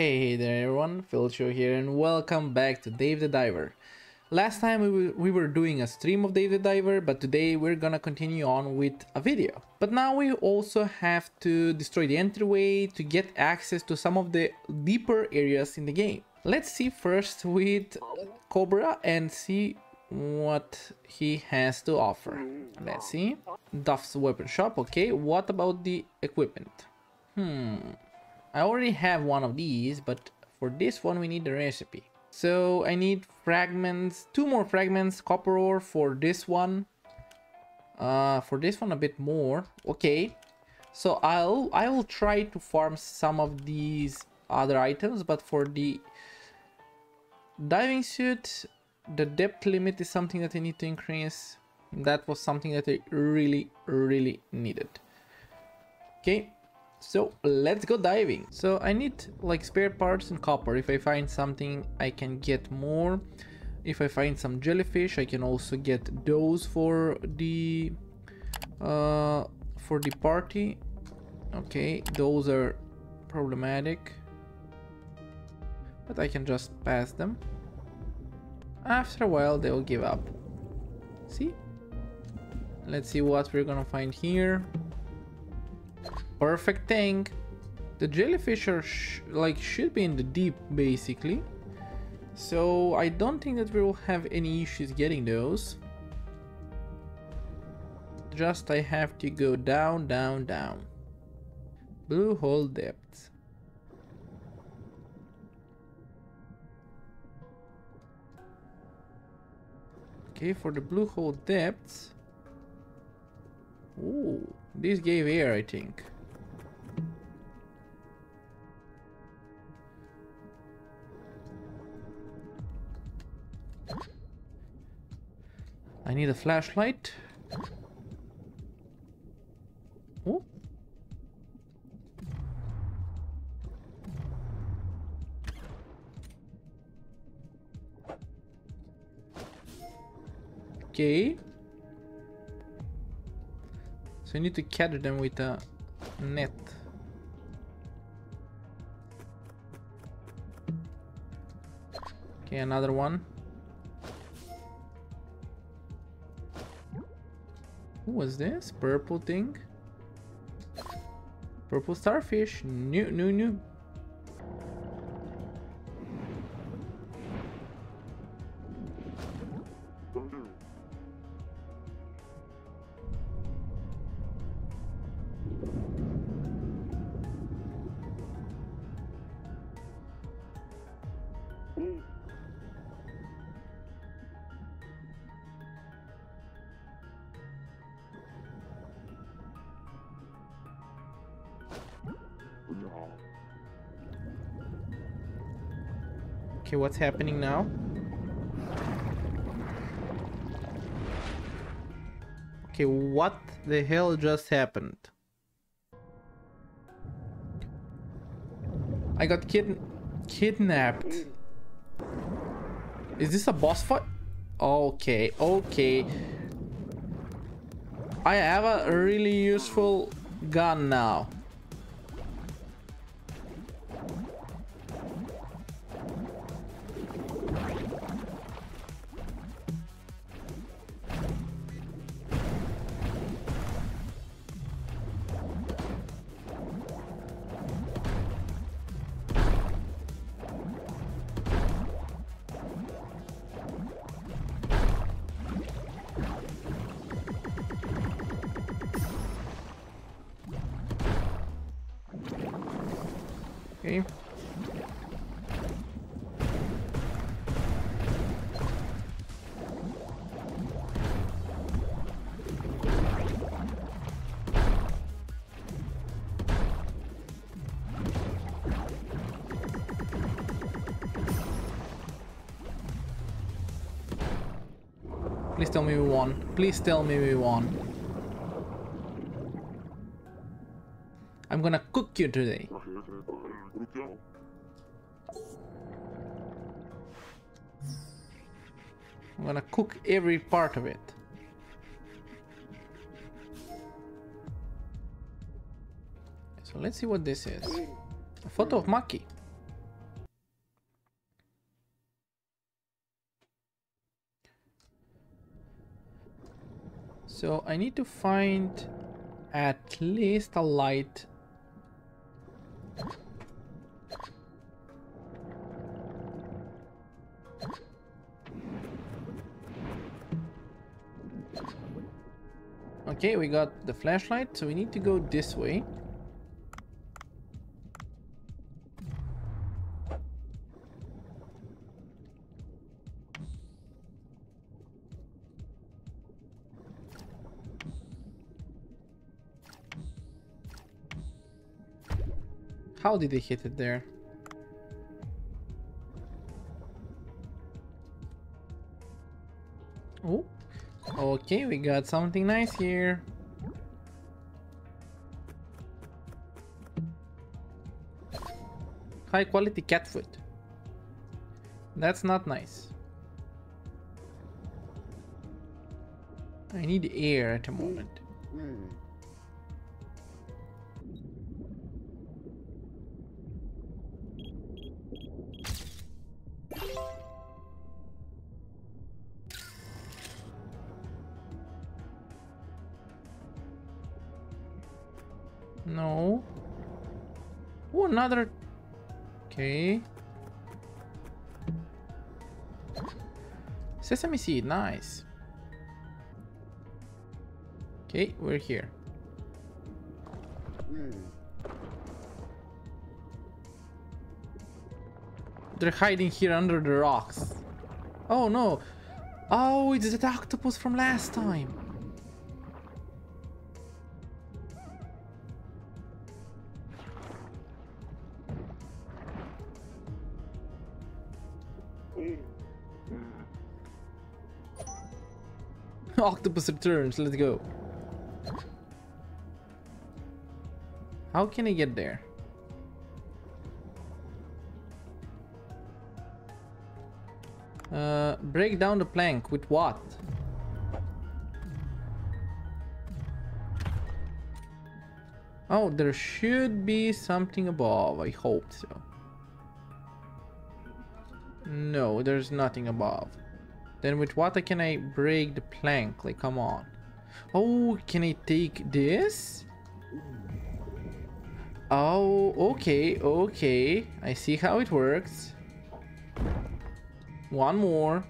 Hey, hey there everyone, PhilChill here and welcome back to Dave the Diver. Last time we we were doing a stream of Dave the Diver, but today we're gonna continue on with a video. But now we also have to destroy the entryway to get access to some of the deeper areas in the game. Let's see first with Cobra and see what he has to offer. Let's see. Duff's weapon shop, okay. What about the equipment? Hmm. I already have one of these, but for this one we need the recipe. So I need fragments, two more fragments, copper ore for this one. Uh, for this one a bit more. Okay. So I'll I will try to farm some of these other items, but for the diving suit, the depth limit is something that I need to increase. That was something that I really, really needed. Okay, so let's go diving. So I need like spare parts and copper. If I find something, I can get more. If I find some jellyfish, I can also get those for the uh, for the party. Okay, those are problematic, but I can just pass them. After a while, they will give up. See? Let's see what we're gonna find here. Perfect thing. The jellyfish are sh like should be in the deep basically. So I don't think that we will have any issues getting those. Just I have to go down, down, down. Blue hole depths. Okay, for the blue hole depths. Ooh, this gave air, I think. I need a flashlight. Ooh. Okay. So you need to catch them with a net. Okay, another one. Was this? Purple thing? Purple starfish. New, new, new. Okay, what's happening now? Okay, what the hell just happened? I got kid kidnapped. Is this a boss fight? Okay, okay. I have a really useful gun now. Please tell me we won. I'm gonna cook you today. I'm gonna cook every part of it. So let's see what this is. A photo of Maki. So I need to find at least a light. Okay, we got the flashlight, so we need to go this way. How did they hit it there? Oh, okay, we got something nice here. High quality cat food. That's not nice. I need air at the moment. No. Another. Okay. Sesame seed, nice. Okay, we're here. They're hiding here under the rocks. Oh no. Oh, it's the octopus from last time. Octopus returns, let's go. How can I get there? Uh, break down the plank with what? Oh, there should be something above. I hope so. No, there's nothing above. Then with what can I break the plank? Like, come on. Oh, can I take this? Oh, okay, okay. I see how it works. One more.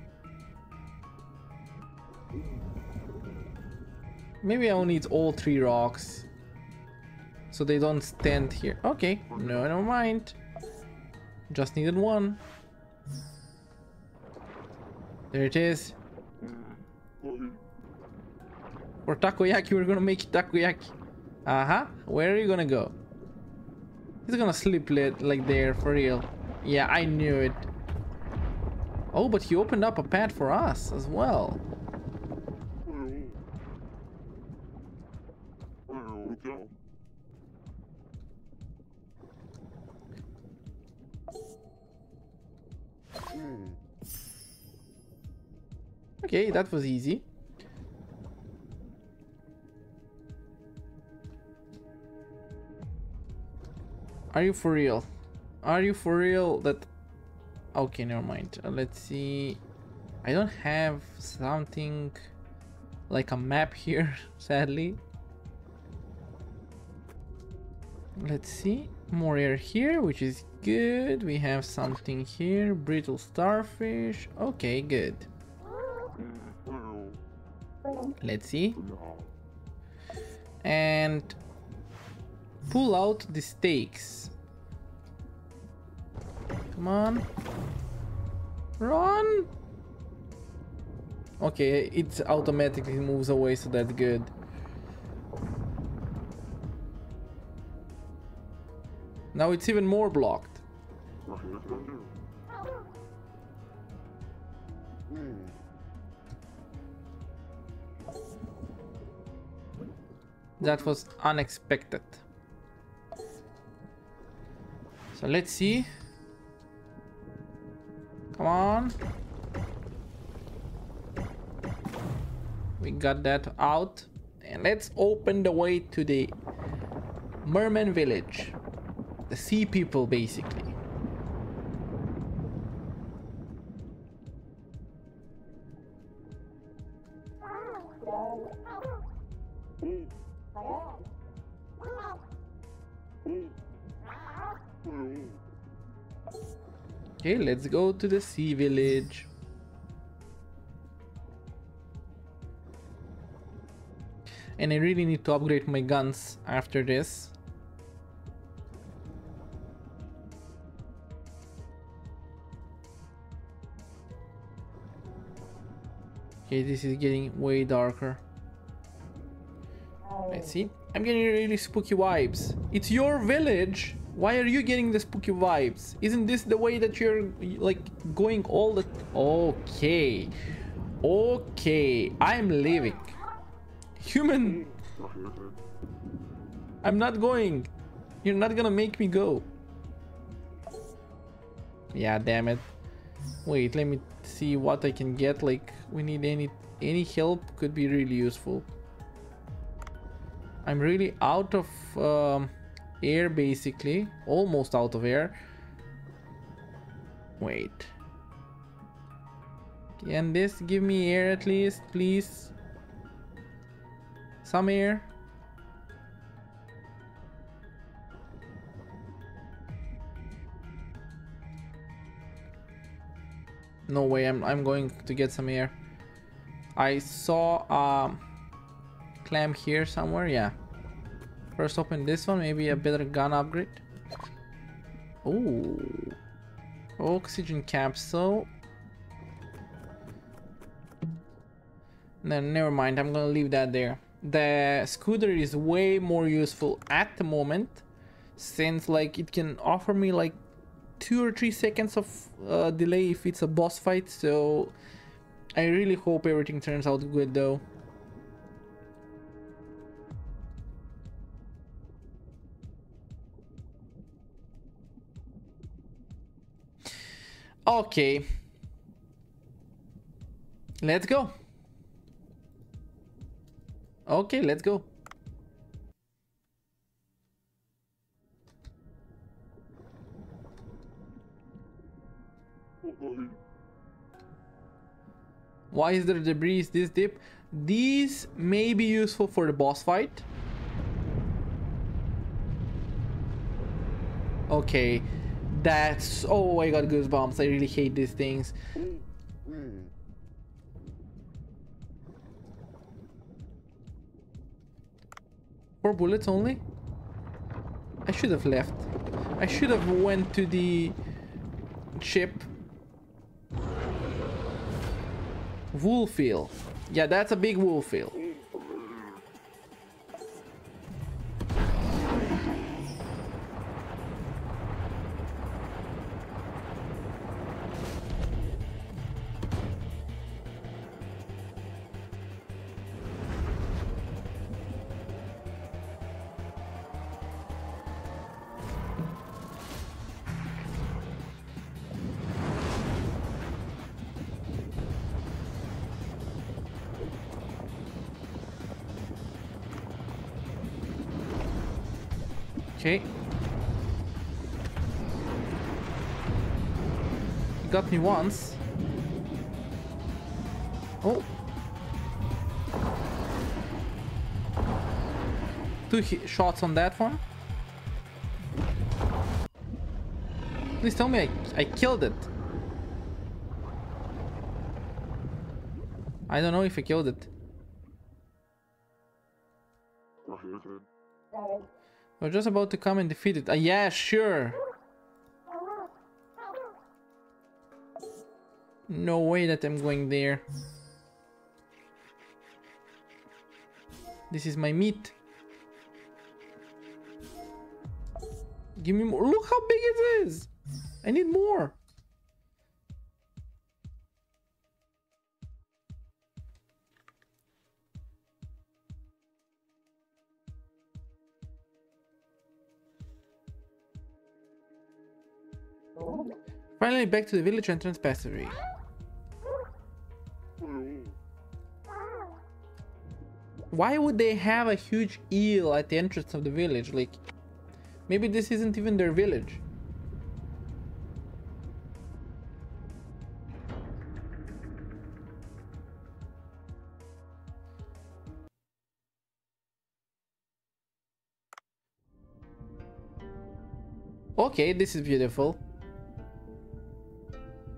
Maybe I'll need all three rocks. So they don't stand here. Okay, no, never mind. Just needed one. There it is. For takoyaki, we're gonna make takoyaki. Uh-huh. Where are you gonna go? He's gonna sleep like there, for real. Yeah, I knew it. Oh, but he opened up a pad for us as well. Okay, that was easy. Are you for real? Are you for real that... Okay, never mind. Uh, let's see. I don't have something like a map here, sadly. Let's see. More air here, which is good. We have something here. Brittle starfish. Okay, good. Let's see. And pull out the stakes. Come on. Run! Okay, it automatically moves away, so that's good. Now it's even more blocked. That was unexpected. So let's see. Come on. We got that out. And let's open the way to the Merman village. The sea people, basically. Let's go to the sea village. And I really need to upgrade my guns after this. Okay, this is getting way darker. Let's see. I'm getting really spooky vibes. It's your village. Why are you getting the spooky vibes? Isn't this the way that you're like going all the... Okay. Okay. I'm leaving. Human. I'm not going. You're not gonna make me go. Yeah, damn it. Wait, let me see what I can get. Like, we need any any help could be really useful. I'm really out of um, air, basically. Almost out of air. Wait. Can this give me air at least, please? Some air? No way, I'm, I'm going to get some air. I saw a um, clam here somewhere, yeah. First open this one, maybe a better gun upgrade. Oh, Oxygen capsule. No, never mind, I'm gonna leave that there. The scooter is way more useful at the moment since like it can offer me like two or three seconds of uh, delay if it's a boss fight so I really hope everything turns out good though okay let's go okay let's go Why is there debris this deep? These may be useful for the boss fight. Okay. That's... Oh, I got goosebumps. I really hate these things. Four bullets only? I should have left. I should have went to the ship Woolfield. Yeah, that's a big wool Woolfield. Me once. Oh. Two shots on that one. Please tell me I, I killed it. I don't know if I killed it. We're just about to come and defeat it. Uh, yeah, sure. No way that I'm going there. This is my meat. Give me more. Look how big it is. I need more. Finally back to the village entrance passageway. Why would they have a huge eel at the entrance of the village? Like, maybe this isn't even their village. Okay, this is beautiful.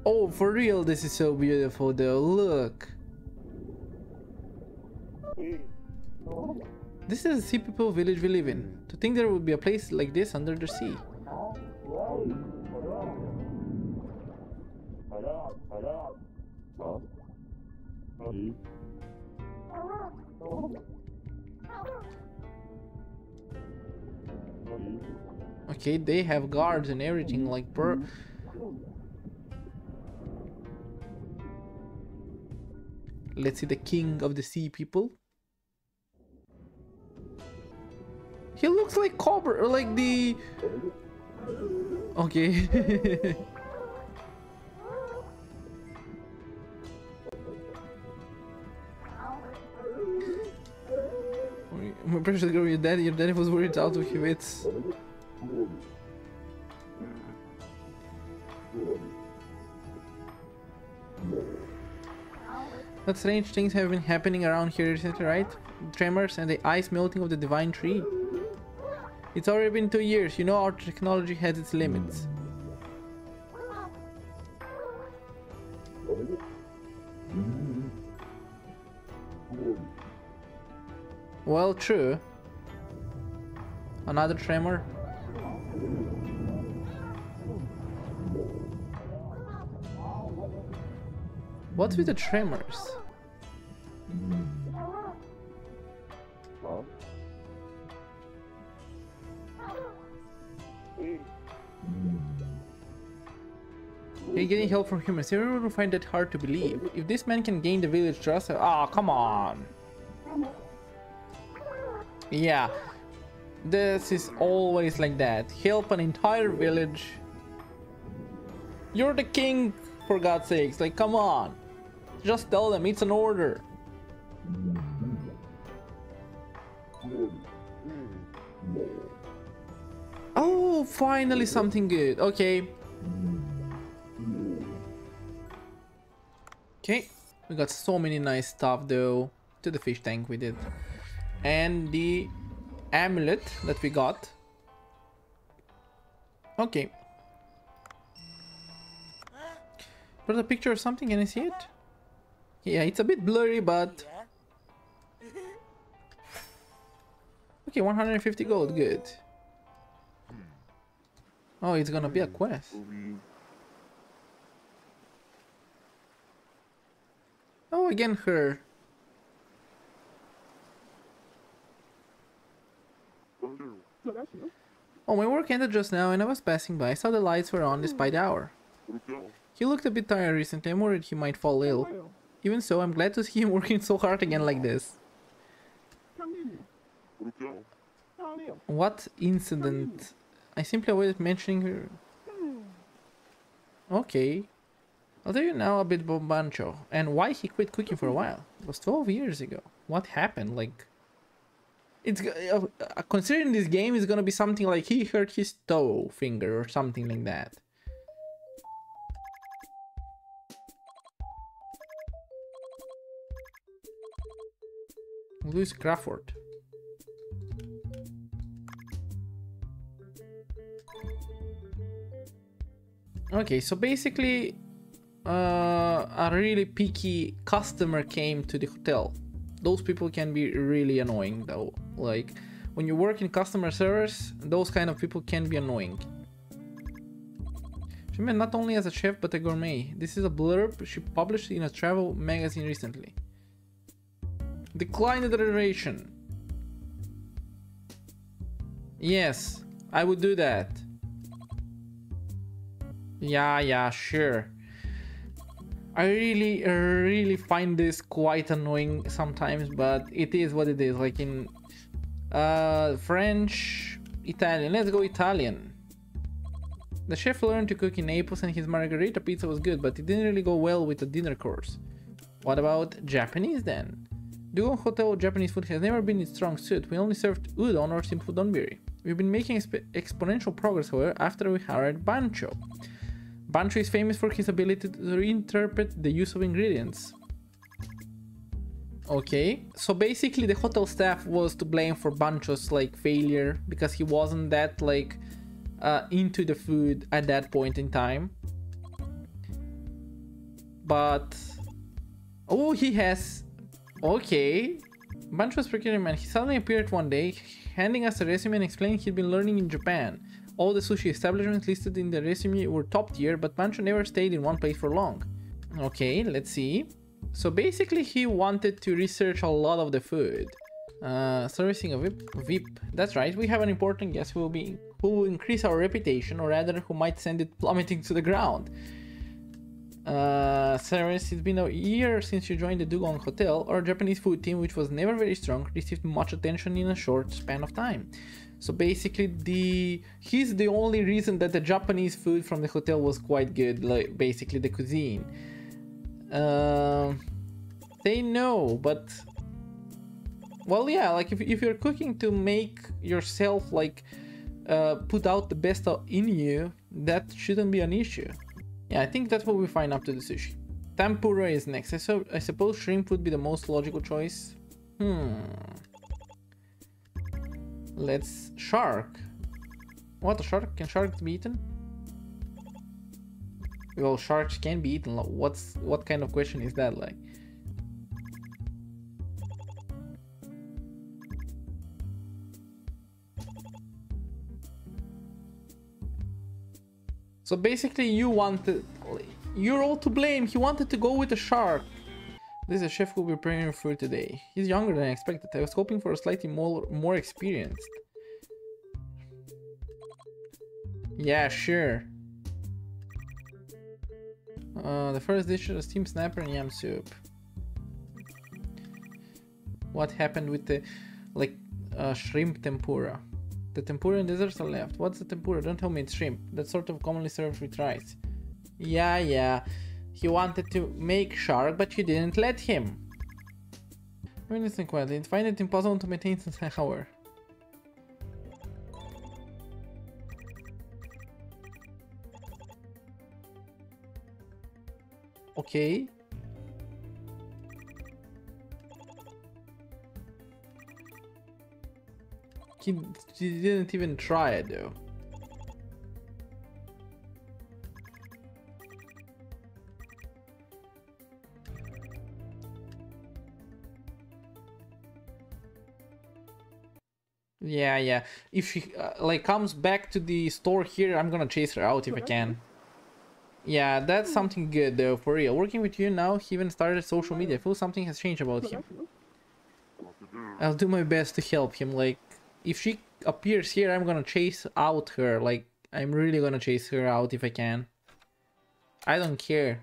Oh, for real, this is so beautiful though. Look. This is a sea people village we live in. To think there would be a place like this under the sea. Okay, they have guards and everything like per Let's see the king of the sea people. He looks like Cobra, or like the... Okay. My precious girl, your daddy, your daddy was worried out of his wits. Strange things have been happening around here recently, right? Tremors and the ice melting of the divine tree. It's already been two years, you know our technology has its limits. Well, true. Another tremor. What's with the tremors? Getting help from humans. Everyone will find that hard to believe. If this man can gain the village trust, ah, oh, come on. Yeah, this is always like that. Help an entire village. You're the king, for God's sakes. Like, come on. Just tell them it's an order. Oh, finally something good. Okay. Okay. We got so many nice stuff though. To the fish tank we did. And the amulet that we got. Okay. There's a picture of something, can I see it? Yeah, it's a bit blurry, but... Okay, 150 gold, good. Oh, it's gonna be a quest. Oh, again her. Oh, my work ended just now and I was passing by. I saw the lights were on despite the hour. He looked a bit tired recently. I'm worried he might fall ill. Even so, I'm glad to see him working so hard again like this. What incident? I simply avoided mentioning her. Okay. I'll tell you now a bit about Bancho and why he quit cooking for a while. It was 12 years ago. What happened? Like, it's uh, uh, considering this game is gonna be something like he hurt his toe finger or something like that. Louis Crawford. Okay, so basically uh, a really picky customer came to the hotel. Those people can be really annoying though. Like when you work in customer service, those kind of people can be annoying. She meant not only as a chef but a gourmet. This is a blurb she published in a travel magazine recently. Decline the reservation. Yes, I would do that. Yeah, yeah, sure. I really, really find this quite annoying sometimes, but it is what it is. Like in uh, French, Italian. Let's go Italian. The chef learned to cook in Naples and his margarita pizza was good, but it didn't really go well with the dinner course. What about Japanese then? Dugong Hotel Japanese food has never been its strong suit. We only served udon or simple donburi. We've been making exp exponential progress, however, after we hired Bancho. Bancho is famous for his ability to reinterpret the use of ingredients. Okay, so basically the hotel staff was to blame for Bancho's like failure because he wasn't that like uh, into the food at that point in time. but oh, he has. Okay, Bunch was procurement man. He suddenly appeared one day, handing us a resume and explaining he'd been learning in Japan. All the sushi establishments listed in the resume were top tier, but Bancho never stayed in one place for long. Okay, let's see. So basically he wanted to research a lot of the food. Uh, servicing a VIP, VIP. That's right, we have an important guest who will be who will increase our reputation, or rather who might send it plummeting to the ground. Uh, Cyrus, it's been a year since you joined the Dugong Hotel. Our Japanese food team, which was never very strong, received much attention in a short span of time. So basically, the he's the only reason that the Japanese food from the hotel was quite good. Like basically the cuisine. Uh, they know, but well, yeah. Like if if you're cooking to make yourself like uh, put out the best in you, that shouldn't be an issue. Yeah, I think that's what we find up to the sushi. Tempura is next. I, so, I suppose shrimp would be the most logical choice. Hmm. Let's shark. What a shark? Can sharks be eaten? Well, sharks can be eaten. What's what kind of question is that like? So basically you wanted... You're all to blame. He wanted to go with the shark. This is chef who will be preparing for today. He's younger than I expected. I was hoping for a slightly more, more experienced. Yeah, sure. Uh, the first dish is steamed snapper and yam soup. What happened with the, like, uh, shrimp tempura? The tempura and desserts are left. What's the tempura? Don't tell me it's shrimp. That's sort of commonly served with rice. Yeah, yeah. He wanted to make shark, but you didn't let him. Listen quietly, and find it impossible to maintain since an. Okay. He didn't even try it though. Yeah, yeah. If she uh, like comes back to the store here, I'm gonna chase her out if I can. Yeah, that's something good though, for real. Working with you now, he even started social media. I feel something has changed about him. I'll do my best to help him, like, if she appears here, I'm gonna chase out her. Like, I'm really gonna chase her out if I can. I don't care.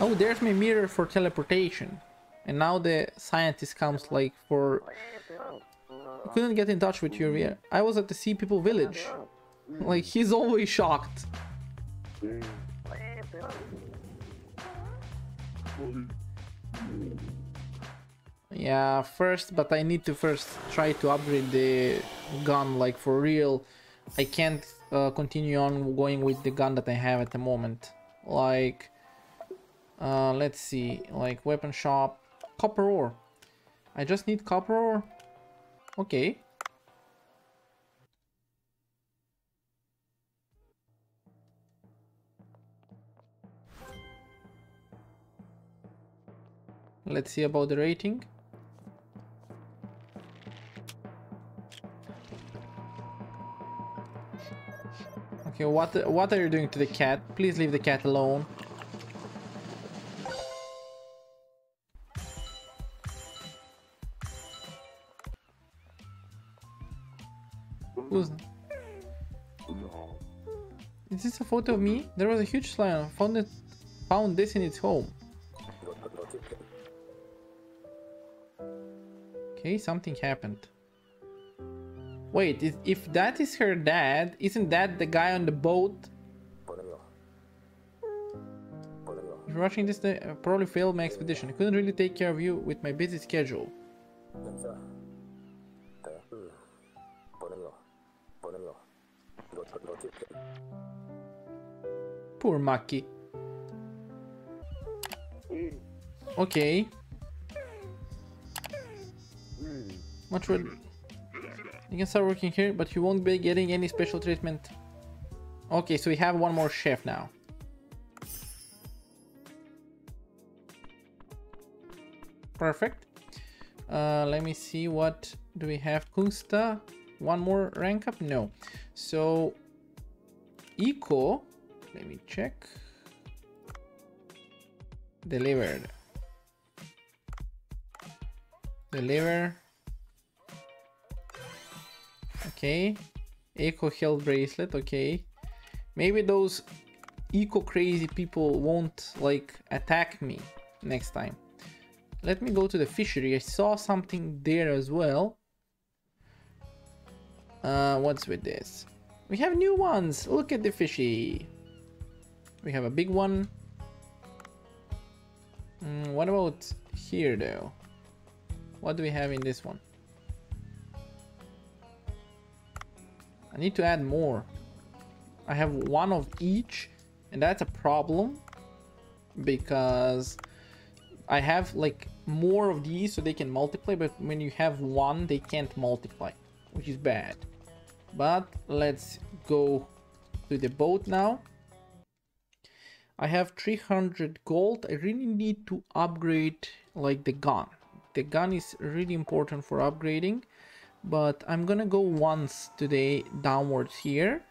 Oh, there's my mirror for teleportation. And now the scientist comes like for... Couldn't get in touch with you. I was at the Sea People village. Like, he's always shocked. Yeah, first, but I need to first try to upgrade the gun, like for real. I can't uh, continue on going with the gun that I have at the moment. Like, uh, let's see, like weapon shop, copper ore. I just need copper ore. Okay. Let's see about the rating. Okay, what what are you doing to the cat? Please leave the cat alone. Who's... Is this a photo of me? There was a huge lion. Found it, found this in its home. Okay, something happened. Wait, if that is her dad, isn't that the guy on the boat? If you're watching this I probably failed my expedition. I couldn't really take care of you with my busy schedule. Poor Maki. Okay. Much would you can start working here, but you won't be getting any special treatment. Okay, so we have one more chef now. Perfect. Uh, let me see what do we have. Kunsta, one more rank up? No. So, Eco, let me check. Delivered. Deliver. Okay. Eco health bracelet, okay. Maybe those eco crazy people won't like attack me next time. Let me go to the fishery. I saw something there as well. Uh, what's with this? We have new ones. Look at the fishy. We have a big one. Mm, what about here though? What do we have in this one? I need to add more. I have one of each and that's a problem because I have like more of these so they can multiply but when you have one they can't multiply which is bad. But let's go to the boat now. I have 300 gold. I really need to upgrade like the gun. The gun is really important for upgrading. But I'm gonna go once today downwards here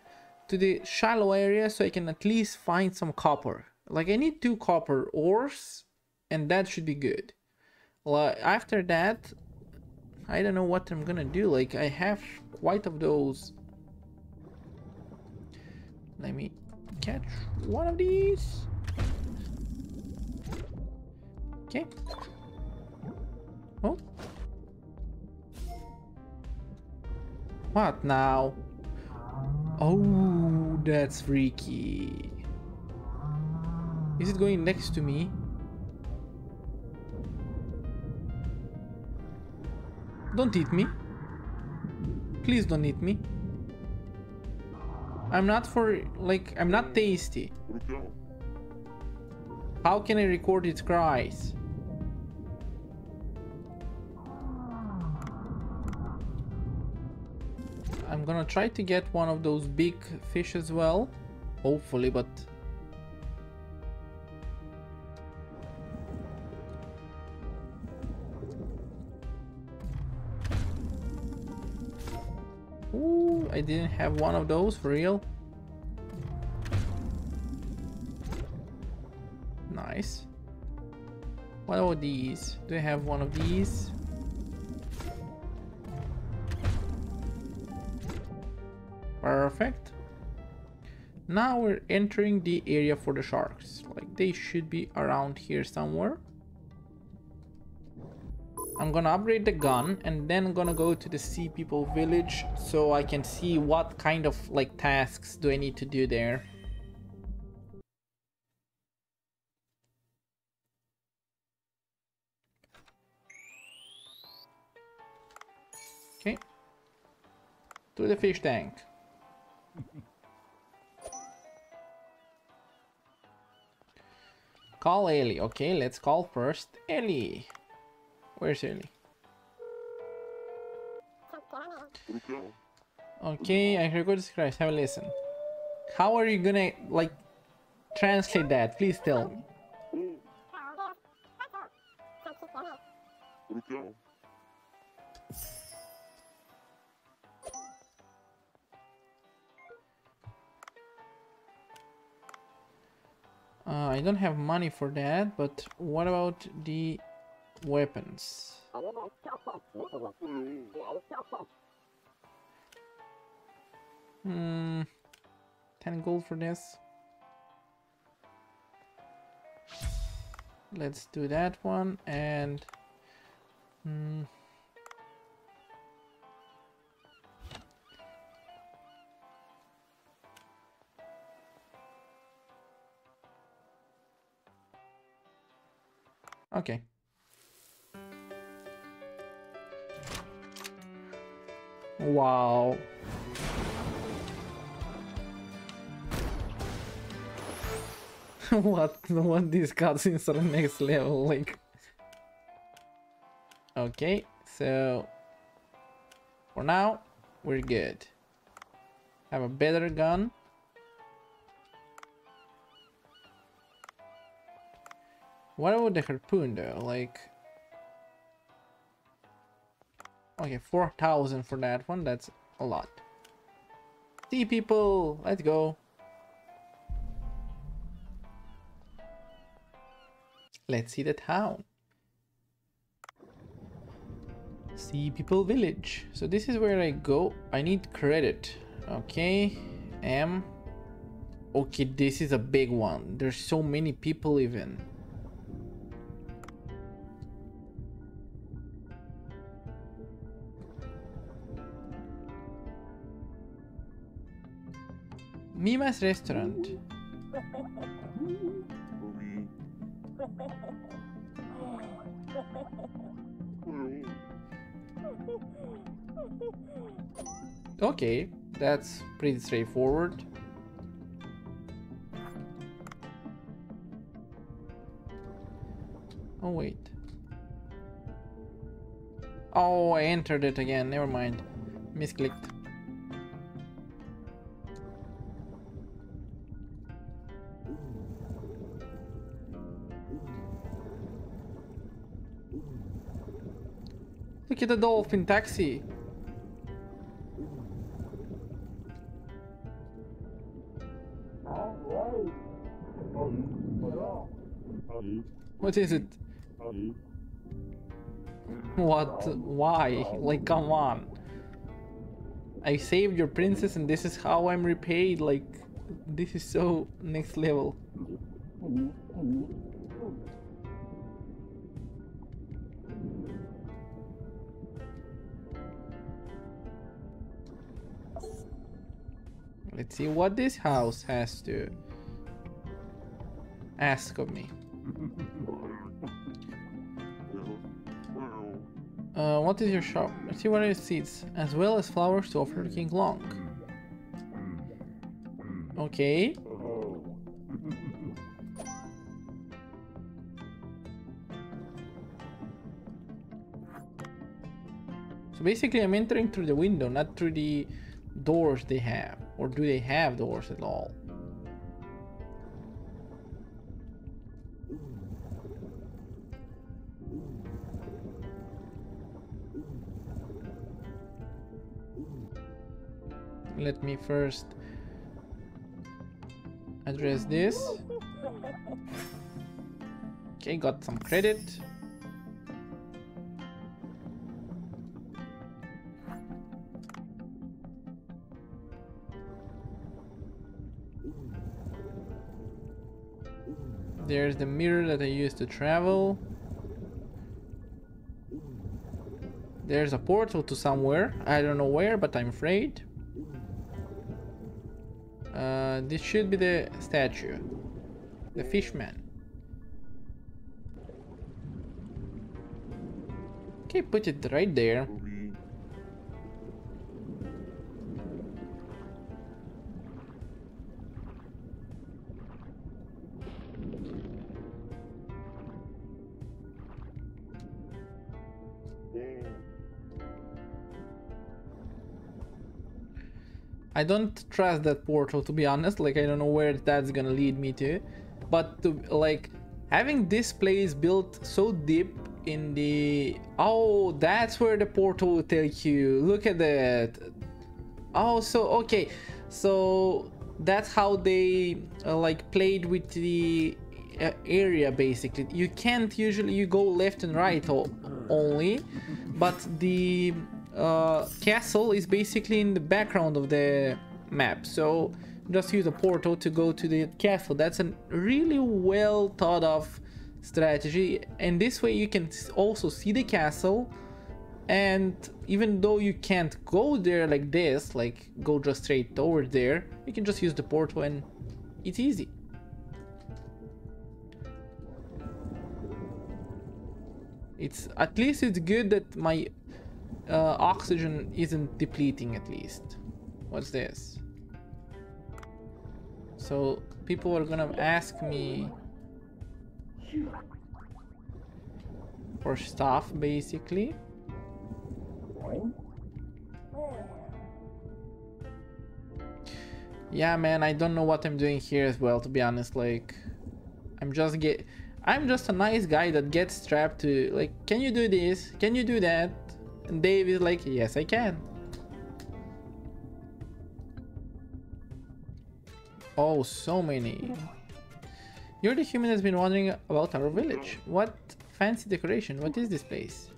to the shallow area so I can at least find some copper. Like I need two copper ores and that should be good. Well, after that, I don't know what I'm gonna do. Like I have quite of those. Let me catch one of these. Okay. Oh. What now? Oh, that's freaky. Is it going next to me? Don't eat me. Please don't eat me. I'm not for, like, I'm not tasty. How can I record its cries? I'm gonna try to get one of those big fish as well. Hopefully, but... I didn't have one of those for real. Nice. What about these? Do I have one of these? Perfect. Now we're entering the area for the sharks. Like they should be around here somewhere. I'm gonna upgrade the gun and then I'm gonna go to the sea people village so I can see what kind of like tasks do I need to do there. Okay. To the fish tank. call Ellie. Okay, let's call first Ellie. Where's Ellie? Okay, I heard this crash. Have a listen. How are you gonna like translate that? Please tell me. Uh, I don't have money for that, but what about the weapons? Hmm, 10 gold for this. Let's do that one and... Hmm, Okay. Wow. what what these cutscenes are next level like? Okay so for now we're good. Have a better gun. What about the harpoon though? Like Okay, 4,000 for that one. That's a lot. Sea people, let's go. Let's see the town. Sea people village. So this is where I go. I need credit. Okay. M. Okay, this is a big one. There's so many people even. Mima's restaurant. Okay, that's pretty straightforward. Oh wait. Oh, I entered it again. Never mind. Misclicked. Look at the dolphin taxi. What is it? What? Why? Like, come on. I saved your princess and this is how I'm repaid. Like, this is so next level. Let's see what this house has to ask of me. Uh, what is your shop? Let's see what are seeds, as well as flowers to offer King Long. Okay. So basically I'm entering through the window, not through the doors they have. Or do they have doors at all? Let me first address this. Okay, got some credit. There's the mirror that I used to travel. There's a portal to somewhere. I don't know where, but I'm afraid. Uh, this should be the statue. The fishman. Okay, put it right there. I don't trust that portal to be honest, like I don't know where that's gonna lead me to. But to like having this place built so deep in the oh that's where the portal will take you. Look at that. Oh so okay. So that's how they uh, like played with the uh, area basically. You can't usually you go left and right only, but the uh, castle is basically in the background of the map. So just use a portal to go to the castle. That's a really well thought of strategy. And this way you can also see the castle. And even though you can't go there like this, like go just straight over there, you can just use the portal and it's easy. It's at least it's good that my uh, oxygen isn't depleting at least. What's this? So people are gonna ask me for stuff basically. Yeah man, I don't know what I'm doing here as well to be honest, like I'm just get I'm just a nice guy that gets trapped to like, can you do this? Can you do that? And Dave is like, yes, I can. Oh, so many. You're the human that's been wondering about our village. What fancy decoration. What is this place?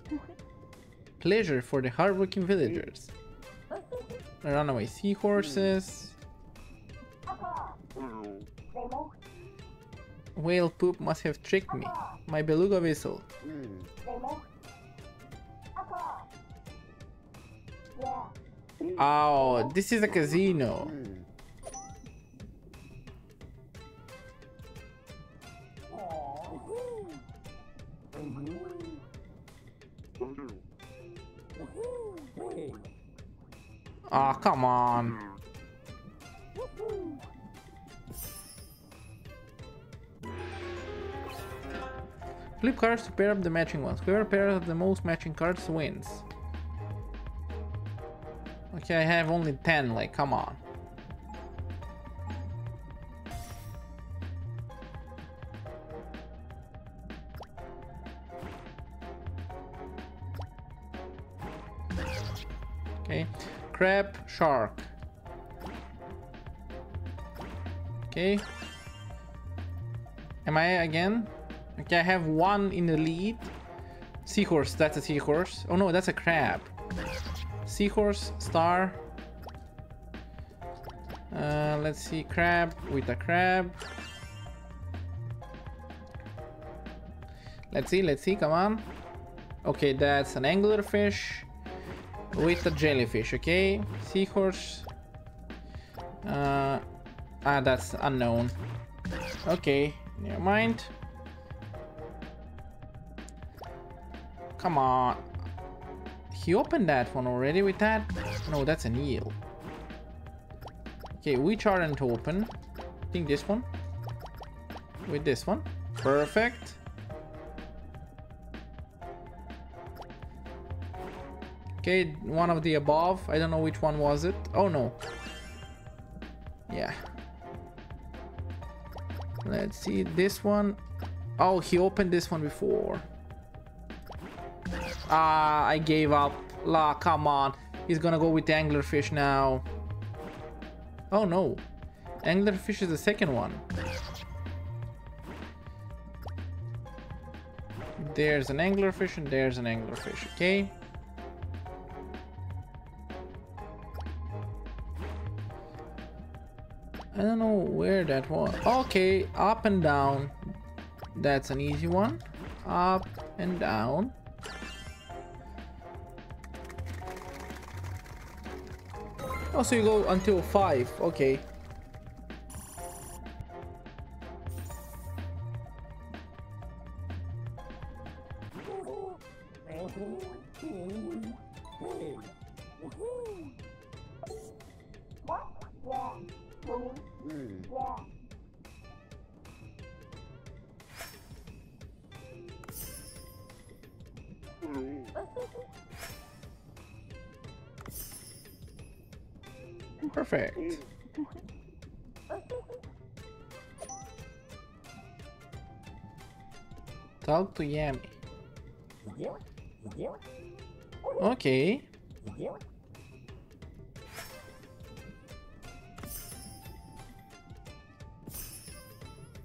Pleasure for the hardworking villagers. Runaway seahorses. Whale poop must have tricked me. My beluga whistle. Oh, this is a casino. Oh, come on. Flip cards to pair up the matching ones. Whoever pairs up the most matching cards wins. Okay, I have only 10, like, come on. Okay, crab, shark. Okay. Am I again? Okay, I have one in the lead. Seahorse, that's a seahorse. Oh no, that's a crab. Seahorse, star. Uh, let's see, crab with a crab. Let's see, let's see, come on. Okay, that's an anglerfish with a jellyfish, okay? Seahorse. Uh, ah, that's unknown. Okay, never mind. Come on. He opened that one already with that? No, that's an eel. Okay, which aren't open? I think this one. With this one. Perfect. Okay, one of the above. I don't know which one was it. Oh no. Yeah. Let's see this one. Oh, he opened this one before. Ah, I gave up. La, come on. He's gonna go with anglerfish now. Oh no. Anglerfish is the second one. There's an anglerfish and there's an anglerfish, okay? I don't know where that was. Okay, up and down. That's an easy one. Up and down. Oh, so you go until 5. Okay. Perfect. Talk to Yami. Okay.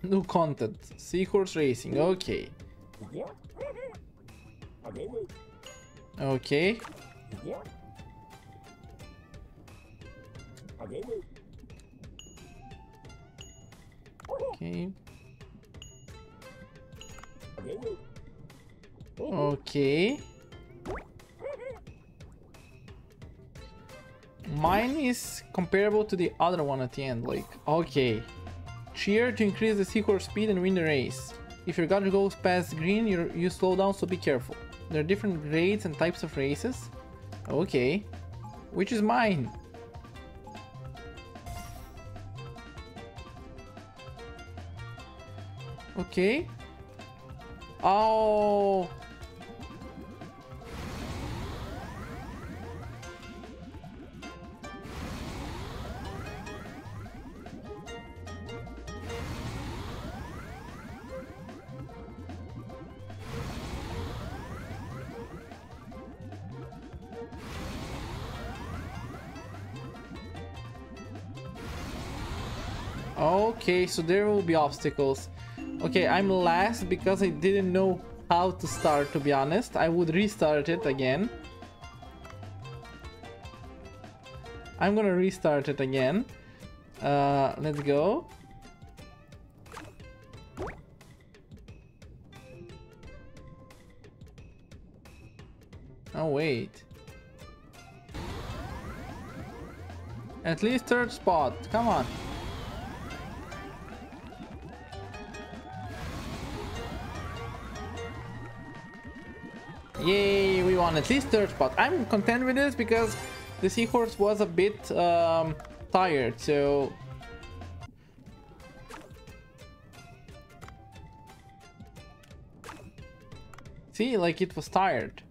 New content. Seahorse racing. Okay. Okay. Okay. Okay. Mine is comparable to the other one at the end, like, okay. Cheer to increase the seahorse speed and win the race. If your guard goes past green, you you slow down, so be careful. There are different grades and types of races. Okay. Which is mine? Okay. Oh. Okay, so there will be obstacles. Okay, I'm last because I didn't know how to start, to be honest. I would restart it again. I'm gonna restart it again. Uh, let's go. Oh, wait. At least third spot. Come on. Yay, we won at least third spot. I'm content with this because the seahorse was a bit um, tired, so... See, like it was tired.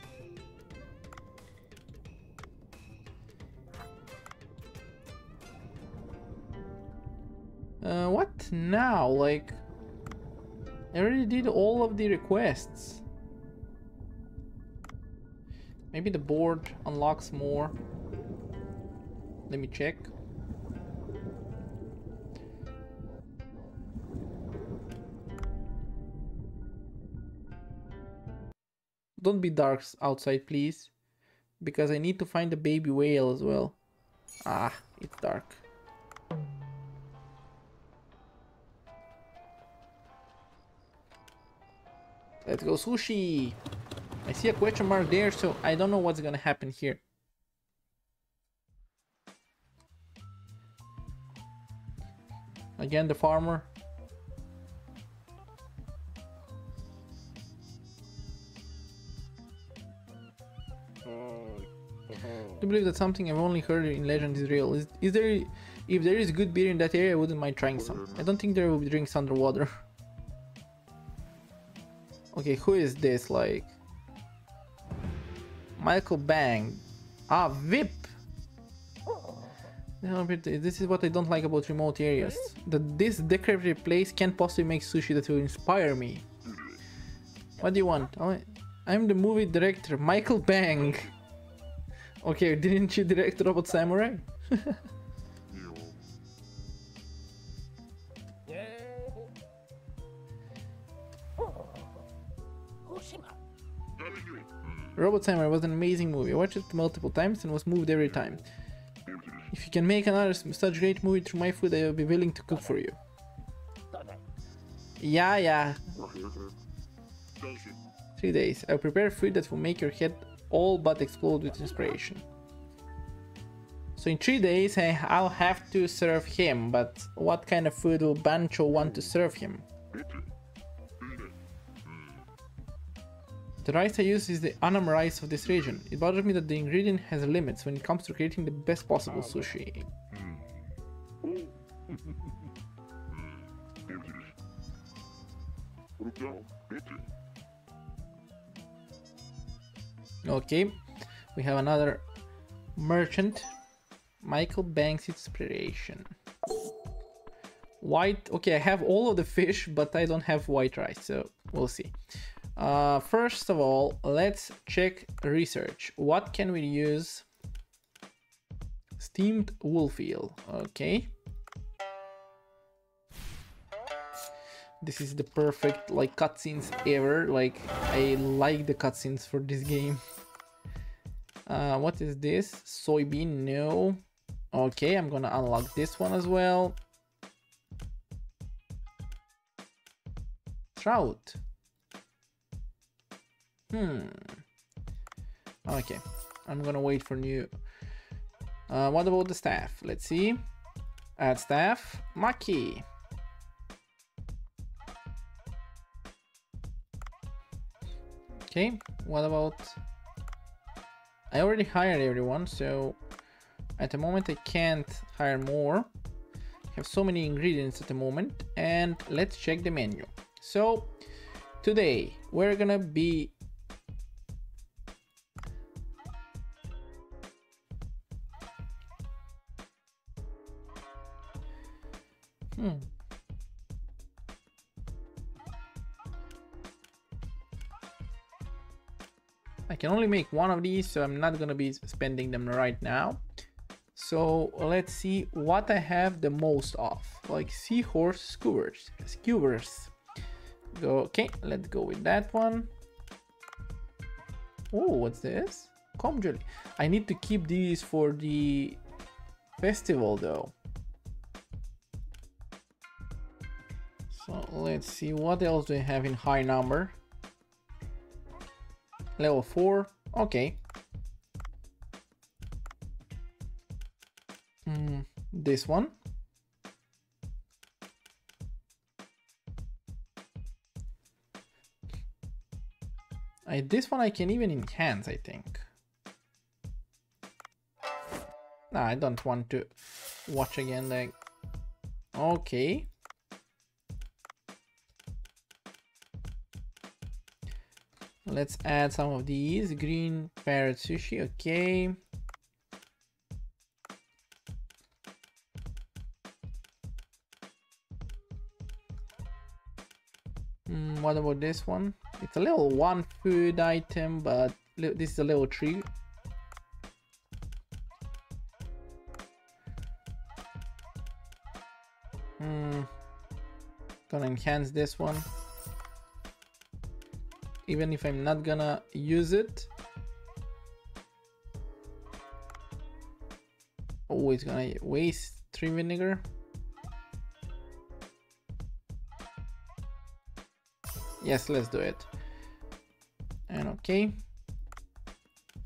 Uh, what now? Like, I already did all of the requests. Maybe the board unlocks more. Let me check. Don't be dark outside, please. Because I need to find the baby whale as well. Ah, it's dark. Let's go sushi. I see a question mark there, so I don't know what's gonna happen here. Again, the farmer. Oh, I believe that something I've only heard in legend is real. Is, is there, if there is good beer in that area, I wouldn't mind trying some. I don't think there will be drinks underwater. Okay, who is this? Like Michael Bang. Ah, VIP. This is what I don't like about remote areas. That this decorated place can't possibly make sushi that will inspire me. What do you want? Oh, I'm the movie director, Michael Bang. Okay, didn't you direct Robot Samurai? Robot Samurai was an amazing movie. I watched it multiple times and was moved every time. If you can make another such great movie through my food, I will be willing to cook for you. Yeah, yeah. Three days. I'll prepare food that will make your head all but explode with inspiration. So in three days, I'll have to serve him, but what kind of food will Bancho want to serve him? The rice I use is the Anam rice of this region. It bothers me that the ingredient has limits when it comes to creating the best possible ah, sushi. Mm. Okay, we have another merchant. Michael Bang's Inspiration. White, okay, I have all of the fish, but I don't have white rice, so we'll see. Uh, first of all, let's check research. What can we use? Steamed wool eel. Okay. This is the perfect like cutscenes ever. Like I like the cutscenes for this game. Uh, what is this? Soybean? No. Okay, I'm gonna unlock this one as well. Trout. Hmm. Okay. I'm gonna wait for new. Uh, what about the staff? Let's see. Add staff. Maki. Okay. What about... I already hired everyone, so at the moment I can't hire more. I have so many ingredients at the moment. And let's check the menu. So today we're gonna be can only make one of these, so I'm not gonna be spending them right now. So let's see what I have the most of. Like seahorse skewers. Skewers. Go okay, let's go with that one. Oh, what's this? Comb jelly. I need to keep these for the festival though. So let's see what else do I have in high number. Level 4, okay. Mm, this one. I, this one I can even enhance, I think. Nah, I don't want to watch again, like... Okay. Let's add some of these. Green parrot sushi, okay. Mm, what about this one? It's a little 1 food item, but this is a little tree. Hmm. Gonna enhance this one even if I'm not gonna use it. Oh, it's gonna waste three vinegar. Yes, let's do it. And okay.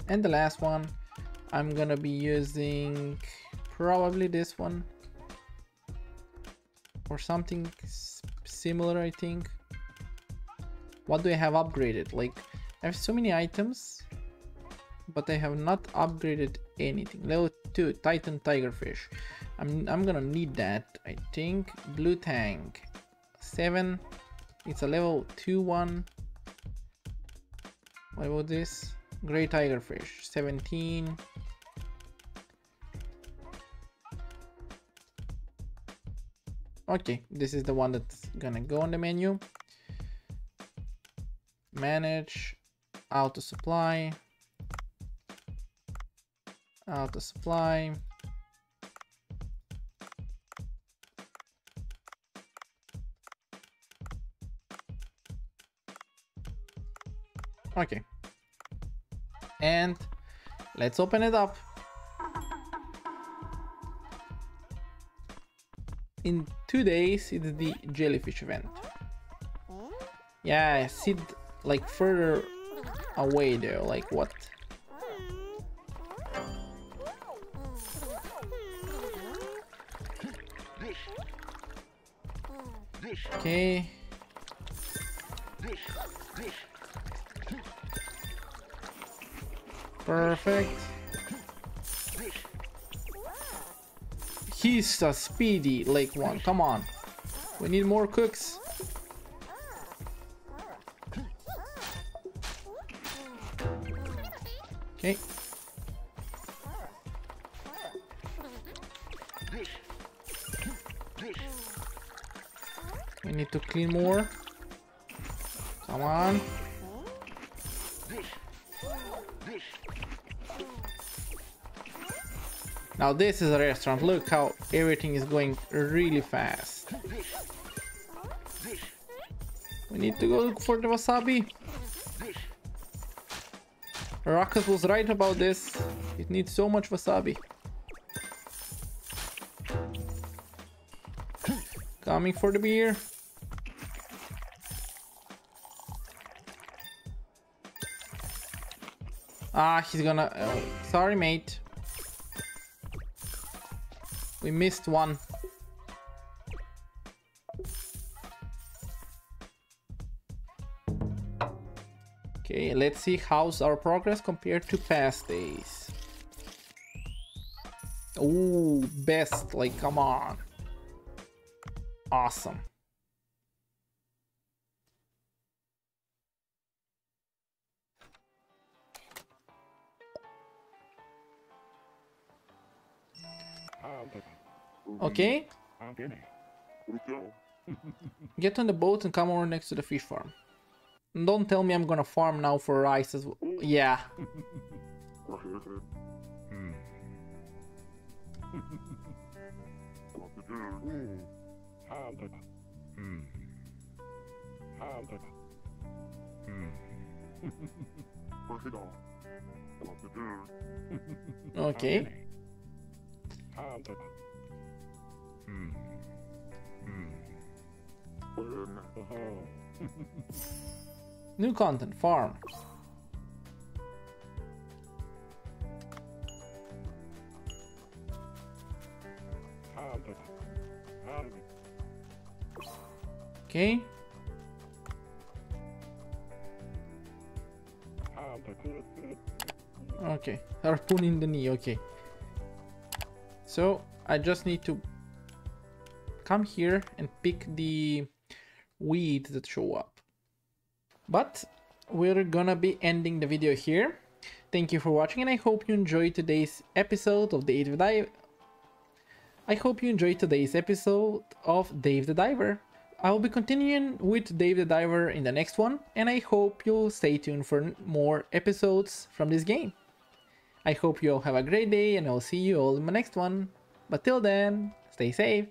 And the last one, I'm gonna be using probably this one or something similar, I think. What do I have upgraded? Like, I have so many items, but I have not upgraded anything. Level 2, Titan Triggerfish. I'm, I'm gonna need that, I think. Blue Tang, 7. It's a level 2 one. What about this? Grey Triggerfish, 17. Okay, this is the one that's gonna go on the menu manage auto supply auto supply. Okay. And let's open it up. In two days it's the jellyfish event. Yeah Sid like further away there like what? Okay. Perfect. He's a speedy lake one. Come on. We need more cooks Okay. We need to clean more. Come on. Now this is a restaurant. Look how everything is going really fast. We need to go look for the wasabi. Rakas was right about this. It needs so much wasabi. Coming for the beer. Ah, he's gonna... Oh, sorry, mate. We missed one. Okay, let's see how's our progress compared to past days. Oh, best, like, come on. Awesome. Okay. Get on the boat and come over next to the fish farm. Don't tell me I'm gonna farm now for rice as well. Yeah. Okay. New content, farm. Okay. Okay, harpoon in the knee, okay. So, I just need to come here and pick the weeds that show up. But, we're gonna be ending the video here. Thank you for watching and I hope you enjoyed today's episode of Dave the Diver. I hope you enjoyed today's episode of Dave the Diver. I will be continuing with Dave the Diver in the next one, and I hope you'll stay tuned for more episodes from this game. I hope you all have a great day, and I'll see you all in my next one. But till then, stay safe.